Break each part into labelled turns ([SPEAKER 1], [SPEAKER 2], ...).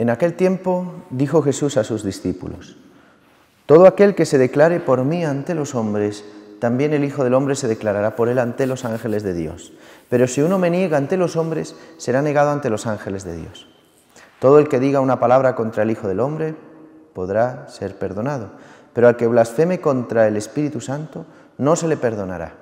[SPEAKER 1] En aquel tiempo dijo Jesús a sus discípulos, Todo aquel que se declare por mí ante los hombres, también el Hijo del Hombre se declarará por él ante los ángeles de Dios. Pero si uno me niega ante los hombres, será negado ante los ángeles de Dios. Todo el que diga una palabra contra el Hijo del Hombre podrá ser perdonado, pero al que blasfeme contra el Espíritu Santo no se le perdonará.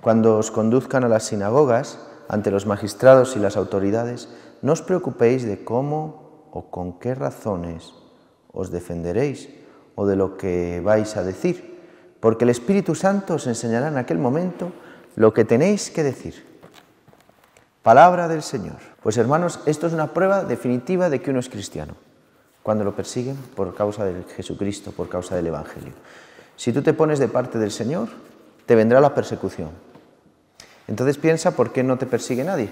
[SPEAKER 1] Cuando os conduzcan a las sinagogas, ante los magistrados y las autoridades, no os preocupéis de cómo o con qué razones os defenderéis o de lo que vais a decir, porque el Espíritu Santo os enseñará en aquel momento lo que tenéis que decir. Palabra del Señor. Pues hermanos, esto es una prueba definitiva de que uno es cristiano, cuando lo persiguen por causa de Jesucristo, por causa del Evangelio. Si tú te pones de parte del Señor, te vendrá la persecución. Entonces piensa por qué no te persigue nadie.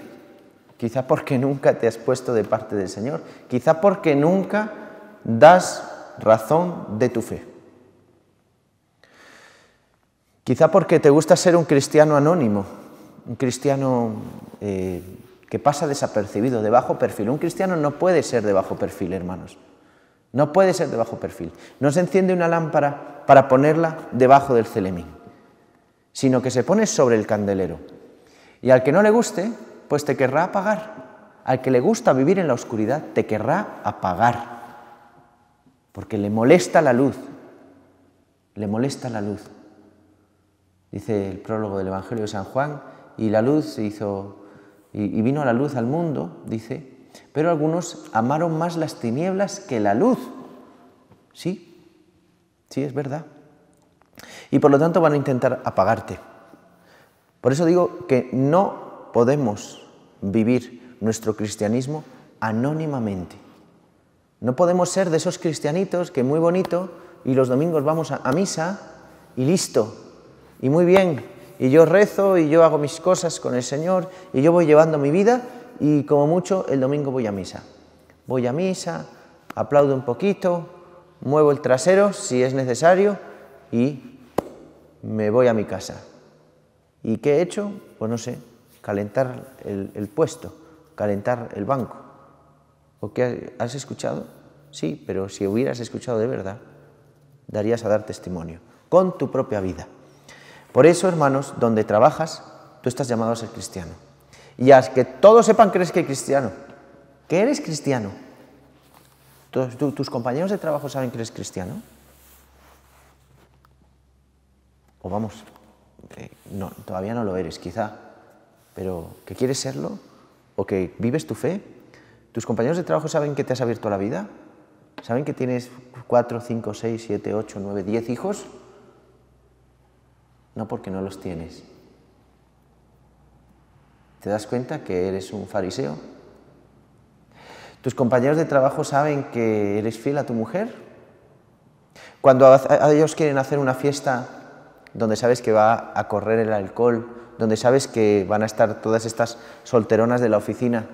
[SPEAKER 1] Quizá porque nunca te has puesto de parte del Señor. Quizá porque nunca das razón de tu fe. Quizá porque te gusta ser un cristiano anónimo, un cristiano eh, que pasa desapercibido, de bajo perfil. Un cristiano no puede ser de bajo perfil, hermanos. No puede ser de bajo perfil. No se enciende una lámpara para ponerla debajo del celemín, sino que se pone sobre el candelero. Y al que no le guste, pues te querrá apagar. Al que le gusta vivir en la oscuridad, te querrá apagar. Porque le molesta la luz. Le molesta la luz. Dice el prólogo del Evangelio de San Juan, y la luz se hizo, y, vino la luz al mundo, dice, pero algunos amaron más las tinieblas que la luz. Sí, sí, es verdad. Y por lo tanto van a intentar apagarte. Por eso digo que no podemos vivir nuestro cristianismo anónimamente. No podemos ser de esos cristianitos que muy bonito y los domingos vamos a misa y listo, y muy bien, y yo rezo y yo hago mis cosas con el Señor y yo voy llevando mi vida y como mucho el domingo voy a misa. Voy a misa, aplaudo un poquito, muevo el trasero si es necesario y me voy a mi casa. ¿Y qué he hecho? Pues no sé, calentar el, puesto, calentar el banco. ¿O qué has escuchado? Sí, pero si hubieras escuchado de verdad, darías a dar testimonio con tu propia vida. Por eso, hermanos, donde trabajas, tú estás llamado a ser cristiano. Y a que todos sepan que eres cristiano, que eres cristiano. ¿Tus compañeros de trabajo saben que eres cristiano? O vamos, no, todavía no lo eres, quizá, pero que quieres serlo o que vives tu fe. ¿Tus compañeros de trabajo saben que te has abierto a la vida? ¿Saben que tienes cuatro, cinco, seis, siete, ocho, nueve, diez hijos? no porque no los tienes. ¿Te das cuenta que eres un fariseo? ¿Tus compañeros de trabajo saben que eres fiel a tu mujer? Cuando ellos quieren hacer una fiesta donde sabes que va a correr el alcohol, donde sabes que van a estar todas estas solteronas de la oficina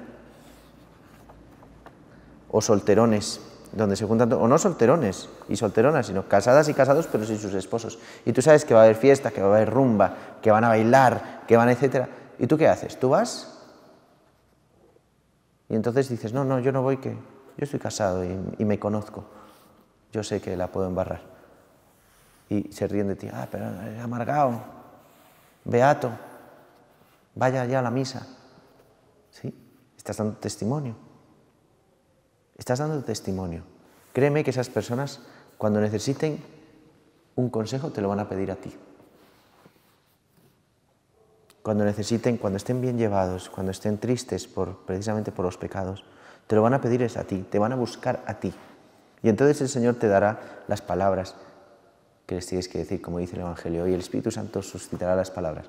[SPEAKER 1] o solterones, donde se juntan, o no solterones y solteronas, sino casadas y casados, pero sin sus esposos. Y tú sabes que va a haber fiesta, que va a haber rumba, que van a bailar, que van, etcétera. ¿Y tú qué haces? ¿Tú vas? Y entonces dices, no, no, yo no voy, que yo estoy casado y, me conozco. Yo sé que la puedo embarrar. Y se ríen de ti, ah, pero es amargado, beato, vaya ya a la misa. ¿Sí? Estás dando testimonio. Estás dando testimonio. Créeme que esas personas, cuando necesiten un consejo, te lo van a pedir a ti. Cuando necesiten, cuando estén bien llevados, cuando estén tristes precisamente por los pecados, te lo van a pedir es a ti, te van a buscar a ti. Y entonces el Señor te dará las palabras que les tienes que decir, como dice el Evangelio, y el Espíritu Santo suscitará las palabras.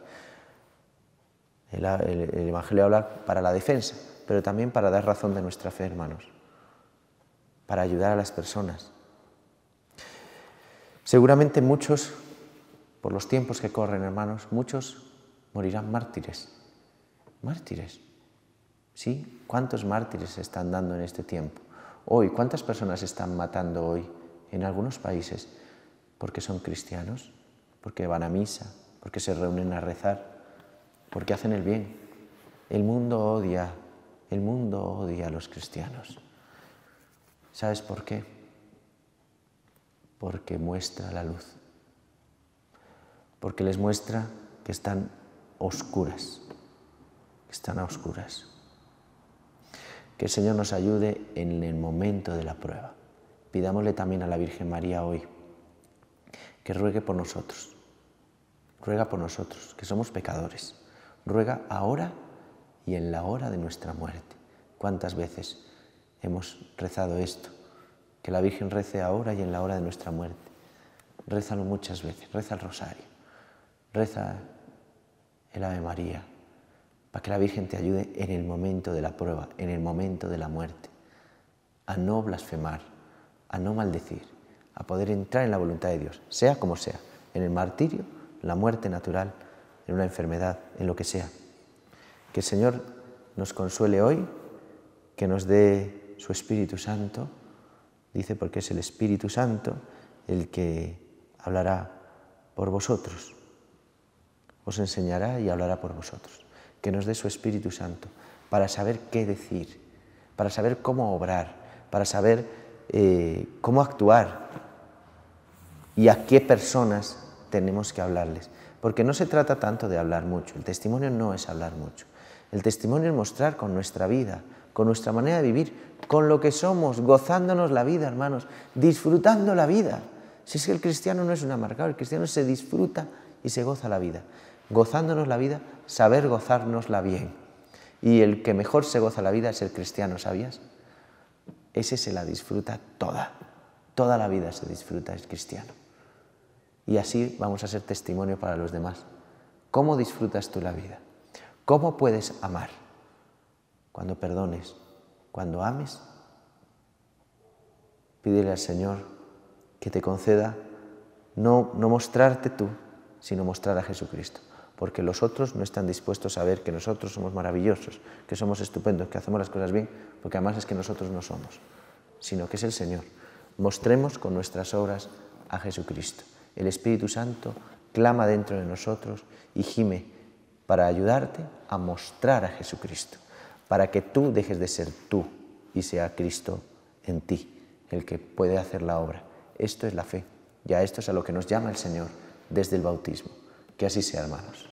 [SPEAKER 1] El Evangelio habla para la defensa, pero también para dar razón de nuestra fe, hermanos para ayudar a las personas. Seguramente muchos, por los tiempos que corren, hermanos, muchos morirán mártires. Mártires. ¿Sí? ¿Cuántos mártires se están dando en este tiempo? Hoy, ¿cuántas personas están matando hoy en algunos países porque son cristianos? Porque van a misa, porque se reúnen a rezar, porque hacen el bien. El mundo odia, el mundo odia a los cristianos. ¿Sabes por qué? Porque muestra la luz. Porque les muestra que están oscuras, que están a oscuras. Que el Señor nos ayude en el momento de la prueba. Pidámosle también a la Virgen María hoy que ruegue por nosotros. Ruega por nosotros, que somos pecadores. Ruega ahora y en la hora de nuestra muerte. ¿Cuántas veces hemos rezado esto? Que la Virgen rece ahora y en la hora de nuestra muerte. Rézalo muchas veces, reza el rosario, reza el Ave María, para que la Virgen te ayude en el momento de la prueba, en el momento de la muerte, a no blasfemar, a no maldecir, a poder entrar en la voluntad de Dios, sea como sea, en el martirio, la muerte natural, en una enfermedad, en lo que sea. Que el Señor nos consuele hoy, que nos dé su Espíritu Santo, dice porque es el Espíritu Santo el que hablará por vosotros, os enseñará y hablará por vosotros. Que nos dé su Espíritu Santo para saber qué decir, para saber cómo obrar, para saber eh, cómo actuar y a qué personas tenemos que hablarles. Porque no se trata tanto de hablar mucho, el testimonio no es hablar mucho. El testimonio es mostrar con nuestra vida, con nuestra manera de vivir, con lo que somos, gozándonos la vida, hermanos, disfrutando la vida. Si es que el cristiano no es un amargado, el cristiano se disfruta y se goza la vida. Gozándonos la vida, saber gozárnosla bien. Y el que mejor se goza la vida es el cristiano, ¿sabías? Ese se la disfruta toda. Toda la vida se disfruta, es cristiano. Y así vamos a ser testimonio para los demás. ¿Cómo disfrutas tú la vida? ¿Cómo puedes amar? Cuando perdones, cuando ames, pídele al Señor que te conceda no, no mostrarte tú, sino mostrar a Jesucristo. Porque los otros no están dispuestos a ver que nosotros somos maravillosos, que somos estupendos, que hacemos las cosas bien, porque además es que nosotros no somos, sino que es el Señor. Mostremos con nuestras obras a Jesucristo. El Espíritu Santo clama dentro de nosotros y gime para ayudarte a mostrar a Jesucristo, para que tú dejes de ser tú y sea Cristo en ti el que puede hacer la obra. Esto es la fe, ya esto es a lo que nos llama el Señor desde el bautismo. Que así sea, hermanos.